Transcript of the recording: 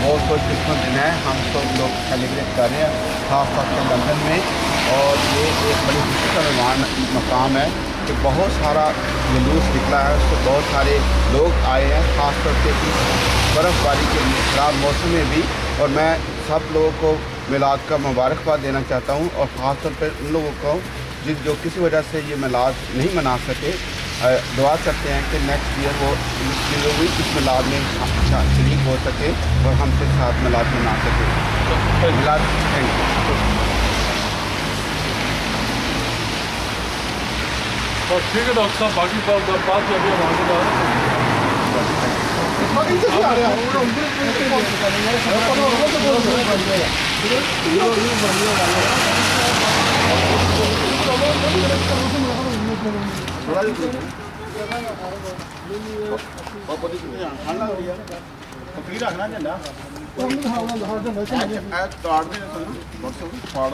बहुत खुशकिस्मत दिन है। हम सब लोग सेलिब्रेट कर रहे हैं खास तौर पर लंदन में। और ये एक बड़ी खुशी का मेहमान मकाम है कि बहुत सारा जुलूस निकला है। उससे बहुत सारे लोग आए हैं ख़ास पर इस बर्फ़बारी के ख़राब मौसम में भी। और मैं सब लोगों को मिलाद का मुबारकबाद देना चाहता हूँ। और ख़ास तौर पर उन लोगों को जिस जो किसी वजह से ये मिलाद नहीं मना सके दुआ करते हैं कि नेक्स्ट ईयर वो जो भी इस मिलाद में अच्छा शरीक हो सके और हमसे साथ मिलाद मना सके। मिलाद थैंक और ठीक है डॉक्टर साहब बाकी बात बात। जो अभी ਥੋੜਾ ਜਿਹਾ ਬਾਪਾ ਦੀ ਖਾਣ ਲੱਗ ਰਹੀ ਆ ਤਕਰੀਰ ਰੱਖਣਾ ਝੰਡਾ ਉਹ ਨਹੀਂ ਖਾਣਾ ਦਿਖਾ ਝੰਡਾ ਝੰਡਾ ਐ ਕਾਰਡ ਦੇ ਤੁਹਾਨੂੰ WhatsApp ਫਾੜ